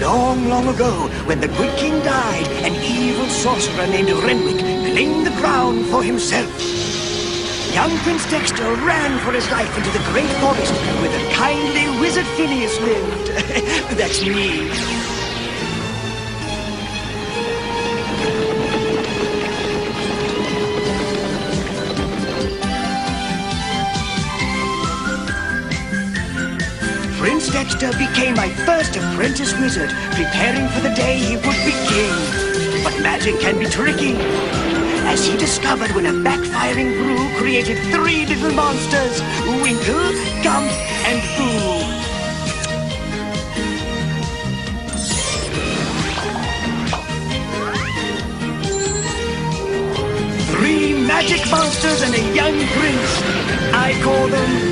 Long, long ago, when the good king died, an evil sorcerer named Renwick claimed the crown for himself. Young Prince Dexter ran for his life into the great forest where the kindly wizard Phineas lived. That's me. Prince Dexter became my first apprentice wizard, preparing for the day he would be king. But magic can be tricky. As he discovered when a backfiring brew created three little monsters, Winkle, Gump, and Boo. Three magic monsters and a young prince. I call them